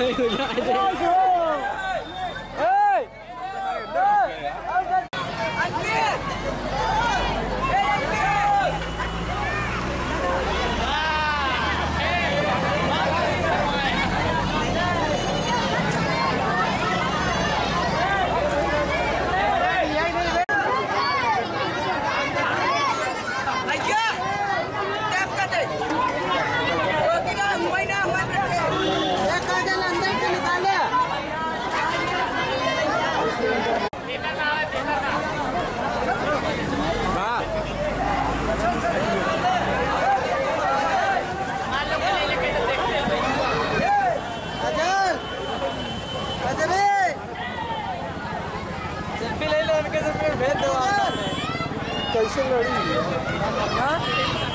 người lại कैसे लड़ी? हाँ?